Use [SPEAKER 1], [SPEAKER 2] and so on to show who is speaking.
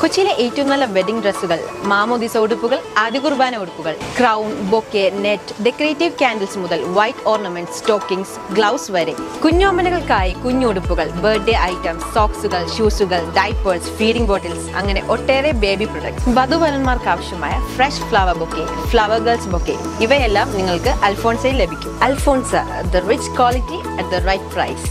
[SPEAKER 1] കൊച്ചിയിലെ ഏറ്റവും നല്ല വെഡിംഗ് ഡ്രസ്സുകൾ മാമോദിസ ഉടുപ്പുകൾ ആദ്യ കുർബാന ഉടുപ്പുകൾ crown bouquet net decorative candles മുതൽ വൈറ്റ് ഓർണമെന്റ് സ്റ്റോക്കിംഗ്സ് ഗ്ലൗസ് വരെ. കുഞ്ഞോമനകൾക്കായി കുഞ്ഞുടുപ്പുകൾ ബർത്ത്ഡേ ഐറ്റംസ് സോക്സുകൾ ഷൂസുകൾ ഡൈപ്പേഴ്സ് ഫീഡിംഗ് ബോട്ടിൽസ് അങ്ങനെ ഒട്ടേറെ ബേബി പ്രൊഡക്ട്സ്. വധുവരന്മാർക്ക് ആവശ്യമായ fresh flower bouquet flower girls bouquet ഇവയെല്ലാം നിങ്ങൾക്ക് അൽഫോൺസയിൽ ലഭിക്കും. Alphonsa the rich quality at the right price.